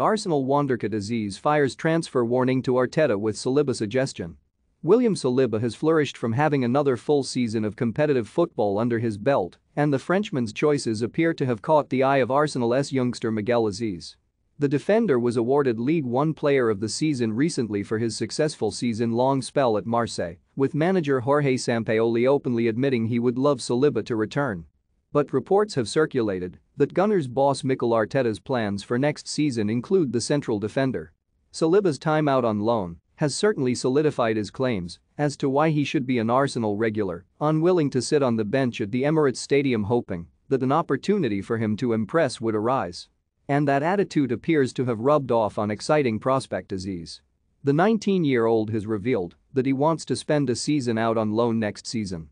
Arsenal wonderkid Azeez fires transfer warning to Arteta with Saliba suggestion. William Saliba has flourished from having another full season of competitive football under his belt, and the Frenchman's choices appear to have caught the eye of Arsenal's youngster Miguel Azeez. The defender was awarded Ligue 1 Player of the Season recently for his successful season-long spell at Marseille, with manager Jorge Sampaoli openly admitting he would love Saliba to return. But reports have circulated that Gunners boss Mikel Arteta's plans for next season include the central defender. Saliba's time out on loan has certainly solidified his claims as to why he should be an Arsenal regular, unwilling to sit on the bench at the Emirates Stadium hoping that an opportunity for him to impress would arise. And that attitude appears to have rubbed off on exciting prospect Azeez. The 19-year-old has revealed that he wants to spend a season out on loan next season.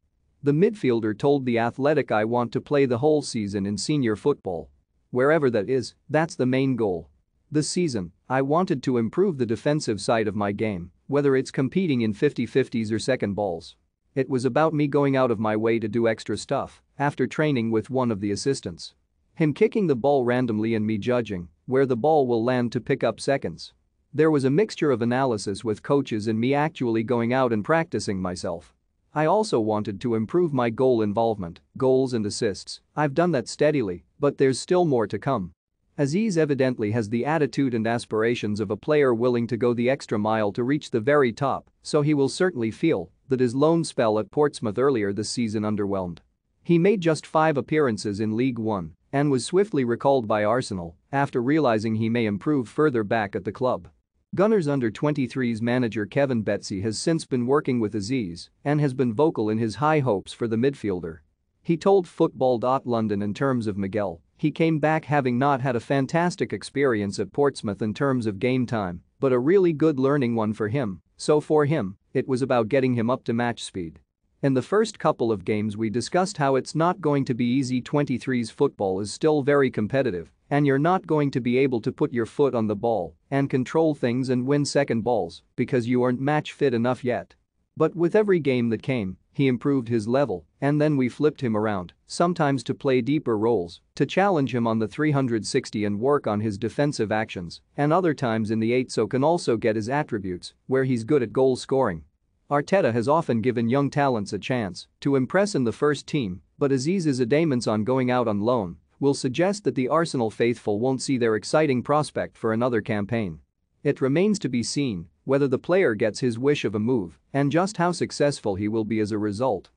The midfielder told The Athletic I want to play the whole season in senior football. Wherever that is, that's the main goal. This season, I wanted to improve the defensive side of my game, whether it's competing in 50-50s or second balls. It was about me going out of my way to do extra stuff after training with one of the assistants. Him kicking the ball randomly and me judging where the ball will land to pick up seconds. There was a mixture of analysis with coaches and me actually going out and practicing myself. I also wanted to improve my goal involvement, goals and assists, I've done that steadily, but there's still more to come. Azeez evidently has the attitude and aspirations of a player willing to go the extra mile to reach the very top, so he will certainly feel that his loan spell at Portsmouth earlier this season underwhelmed. He made just five appearances in League One and was swiftly recalled by Arsenal after realizing he may improve further back at the club. Gunners under-23's manager Kevin Betsy has since been working with Azeez and has been vocal in his high hopes for the midfielder. He told Football. London in terms of Miguel he came back having not had a fantastic experience at Portsmouth in terms of game time, but a really good learning one for him, so for him, it was about getting him up to match speed. In the first couple of games we discussed how it's not going to be easy 23's football is still very competitive and you're not going to be able to put your foot on the ball and control things and win second balls because you aren't match fit enough yet. But with every game that came, he improved his level, and then we flipped him around, sometimes to play deeper roles, to challenge him on the 360 and work on his defensive actions, and other times in the 8 so can also get his attributes, where he's good at goal scoring. Arteta has often given young talents a chance to impress in the first team, but Azeez is a adamants on going out on loan will suggest that the Arsenal faithful won't see their exciting prospect for another campaign. It remains to be seen whether the player gets his wish of a move and just how successful he will be as a result.